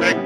perfect.